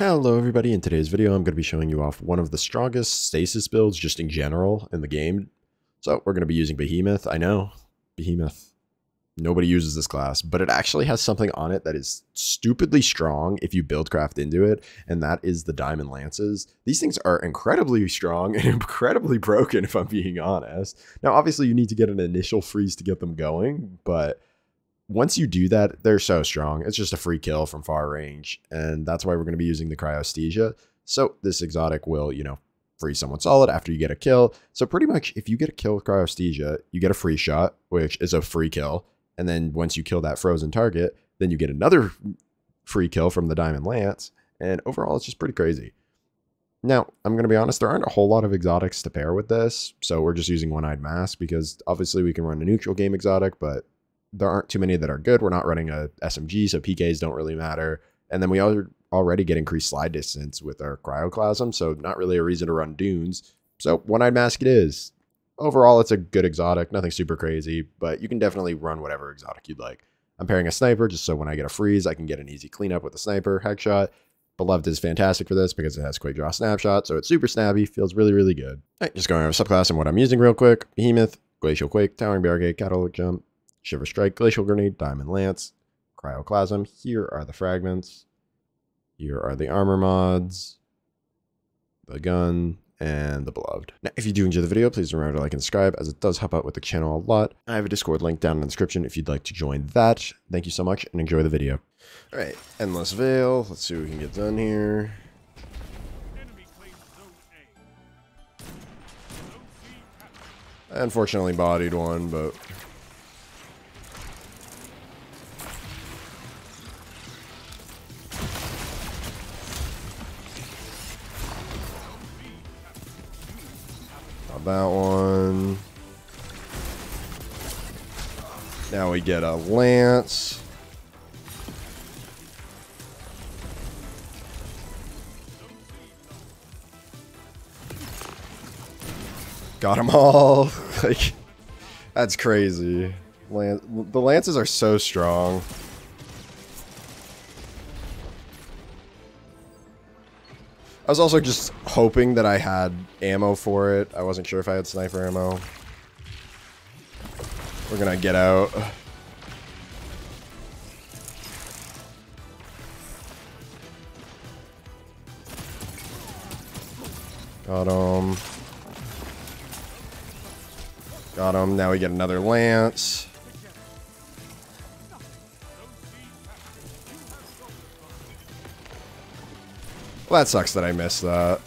Hello everybody, in today's video I'm going to be showing you off one of the strongest stasis builds just in general in the game. So we're going to be using Behemoth, I know, Behemoth. Nobody uses this class, but it actually has something on it that is stupidly strong if you build craft into it, and that is the Diamond Lances. These things are incredibly strong and incredibly broken if I'm being honest. Now obviously you need to get an initial freeze to get them going, but once you do that, they're so strong. It's just a free kill from far range. And that's why we're going to be using the Cryosthesia. So this exotic will, you know, free someone solid after you get a kill. So pretty much if you get a kill with Cryosthesia, you get a free shot, which is a free kill. And then once you kill that frozen target, then you get another free kill from the Diamond Lance. And overall, it's just pretty crazy. Now, I'm going to be honest, there aren't a whole lot of exotics to pair with this. So we're just using One-Eyed Mask because obviously we can run a neutral game exotic, but there aren't too many that are good. We're not running a SMG, so PKs don't really matter. And then we are already get increased slide distance with our cryoclasm, so not really a reason to run dunes. So one-eyed mask it is. Overall, it's a good exotic, nothing super crazy, but you can definitely run whatever exotic you'd like. I'm pairing a sniper just so when I get a freeze, I can get an easy cleanup with a sniper headshot. Beloved is fantastic for this because it has quick draw snapshot, so it's super snappy, feels really, really good. Just going over subclass and what I'm using real quick. Behemoth, Glacial Quake, Towering Barricade, Catalytic Jump, Shiver Strike, Glacial Grenade, Diamond Lance, Cryoclasm. Here are the fragments. Here are the armor mods, the gun, and the beloved. Now, if you do enjoy the video, please remember to like and subscribe as it does help out with the channel a lot. I have a Discord link down in the description if you'd like to join that. Thank you so much and enjoy the video. All right, Endless Vale. Let's see what we can get done here. Unfortunately bodied one, but that one. Now we get a lance. Got them all. like, that's crazy. Lan the lances are so strong. I was also just hoping that I had ammo for it. I wasn't sure if I had sniper ammo. We're gonna get out. Got him. Got him. Now we get another lance. Well, that sucks that I missed that.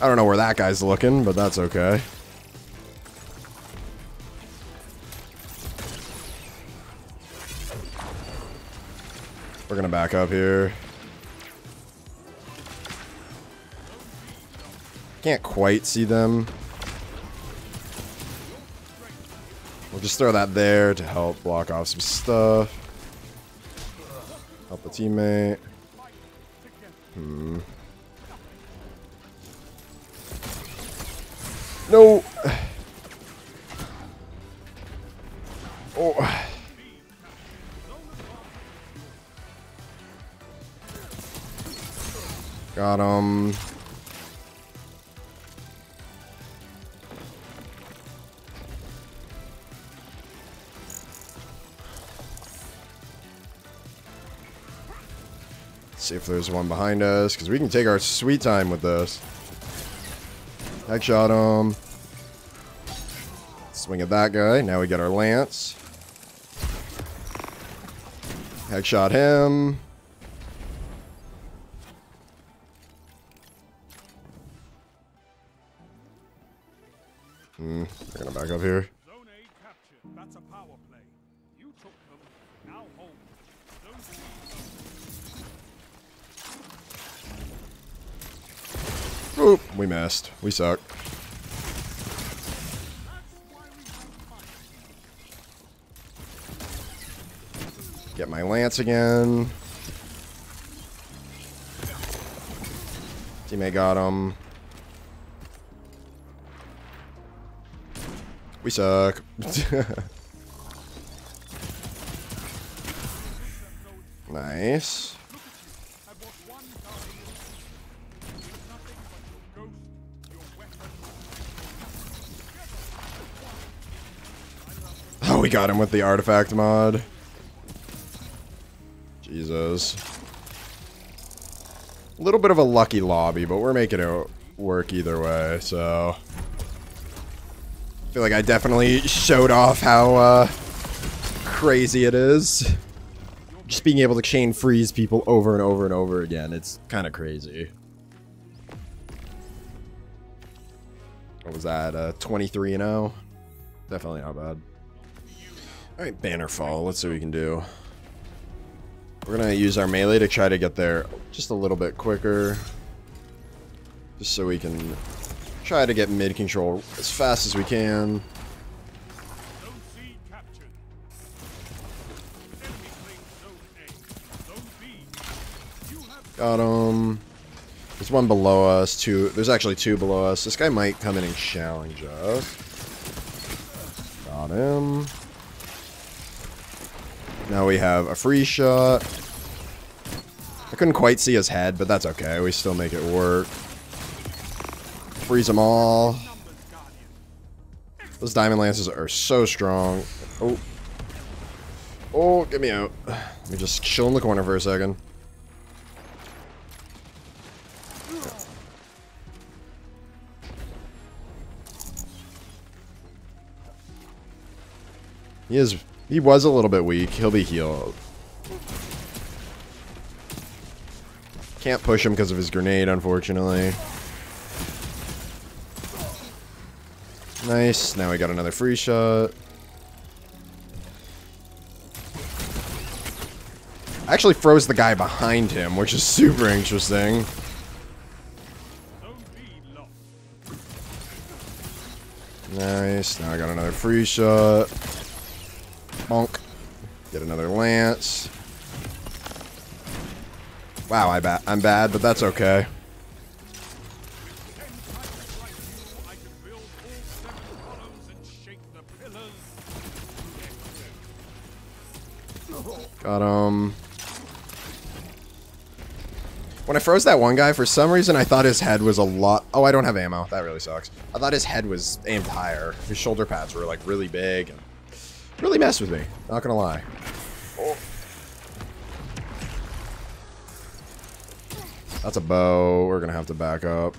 I don't know where that guy's looking, but that's okay. We're gonna back up here. Can't quite see them. We'll just throw that there to help block off some stuff. A teammate. Hmm. No. Oh. Got him. If there's one behind us, because we can take our sweet time with this. Headshot him. Swing at that guy. Now we get our lance. Headshot him. Hmm, we're gonna back up here. Oop, we missed. We suck. Get my lance again. Teammate got him. We suck. Nice. Got him with the artifact mod. Jesus. A little bit of a lucky lobby, but we're making it work either way, so... I feel like I definitely showed off how uh, crazy it is. Just being able to chain freeze people over and over and over again, it's kind of crazy. What was that, uh, 23 and 0? Definitely not bad. Alright, Bannerfall. Let's see what we can do. We're gonna use our melee to try to get there just a little bit quicker. Just so we can try to get mid control as fast as we can. Got him. There's one below us, two. There's actually two below us. This guy might come in and challenge us. Got him. Now we have a free shot. I couldn't quite see his head, but that's okay. We still make it work. Freeze them all. Those diamond lances are so strong. Oh. Oh, get me out. Let me just chill in the corner for a second. He is he was a little bit weak. He'll be healed. Can't push him because of his grenade, unfortunately. Nice. Now we got another free shot. Actually froze the guy behind him, which is super interesting. Nice. Now I got another free shot. Bonk. Get another lance. Wow, I ba I'm bad, but that's okay. Got him. When I froze that one guy, for some reason I thought his head was a lot... Oh, I don't have ammo. That really sucks. I thought his head was aimed higher. His shoulder pads were, like, really big. Really messed with me. Not gonna lie. Oh. That's a bow. We're gonna have to back up.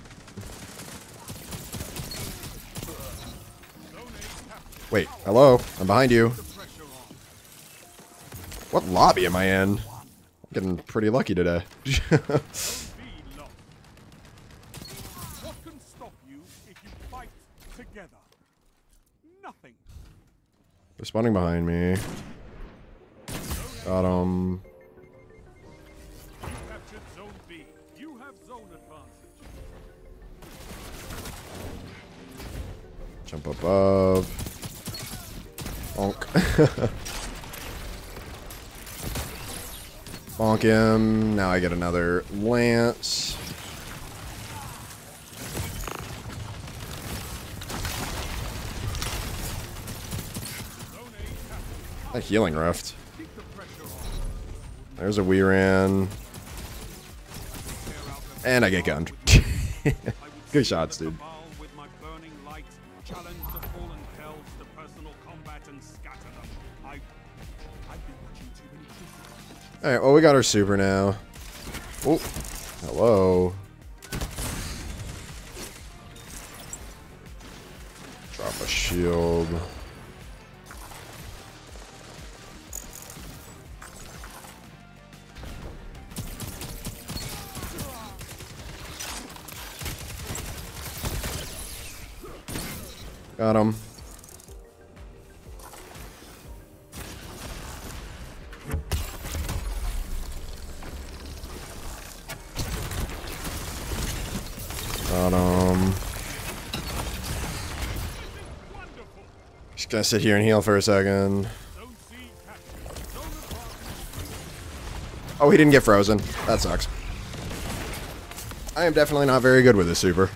Wait, hello? I'm behind you. What lobby am I in? I'm getting pretty lucky today. They're spawning behind me. Got him. Jump above. Bonk. Bonk him. Now I get another lance. A healing rift. There's a ran, And I get gunned. Good shots, dude. Alright, well, we got our super now. Oh, hello. Drop a shield. Got him. Got him. Just gonna sit here and heal for a second. Oh, he didn't get frozen. That sucks. I am definitely not very good with this super.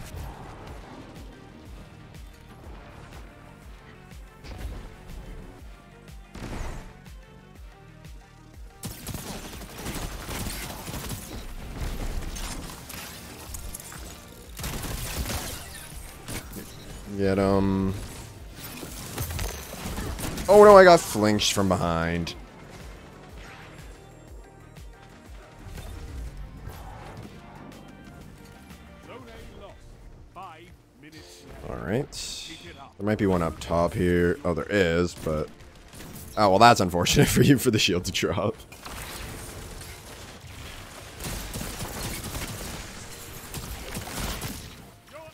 Get him. Oh no, I got flinched from behind. Alright. There might be one up top here. Oh, there is, but... Oh, well, that's unfortunate for you for the shield to drop.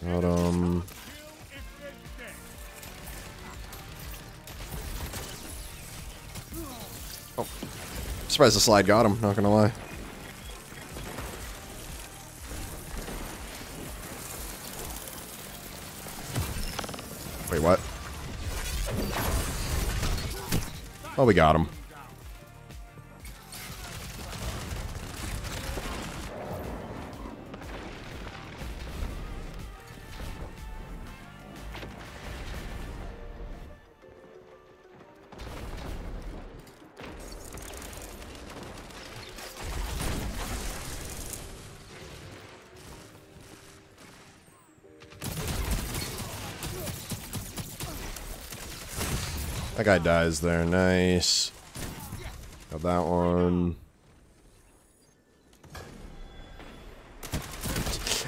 Got him. Oh. Surprised the slide got him, not gonna lie. Wait, what? Oh, we got him. That guy dies there. Nice. Got that one.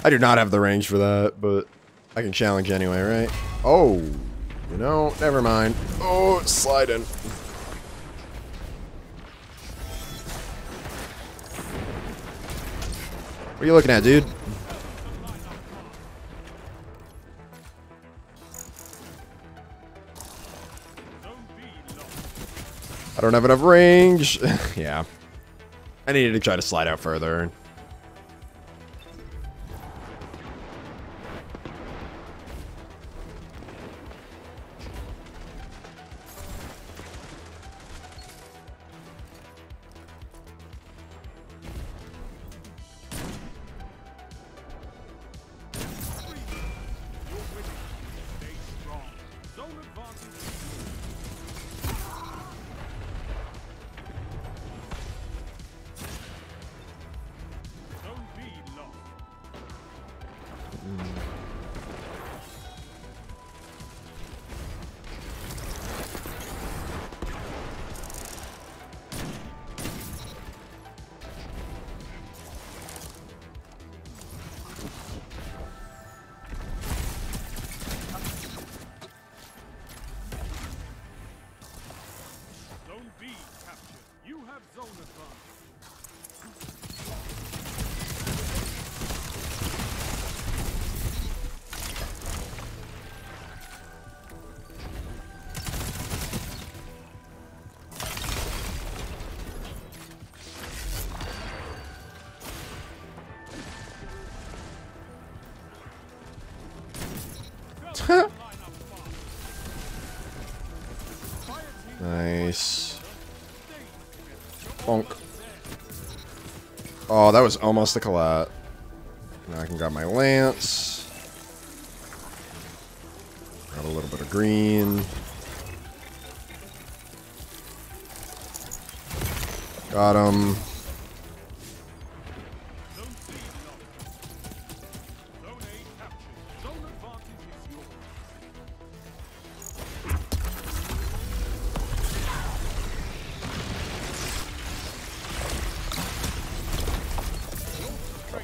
I do not have the range for that, but I can challenge anyway, right? Oh, you know, never mind. Oh, sliding. What are you looking at, dude? I don't have enough range. yeah. I needed to try to slide out further. Bonk. Oh, that was almost a collat. Now I can grab my lance. Got a little bit of green. Got him.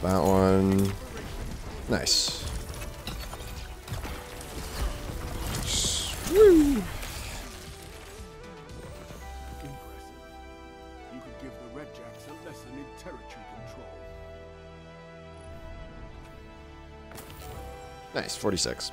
That one. Nice. Nice, 46.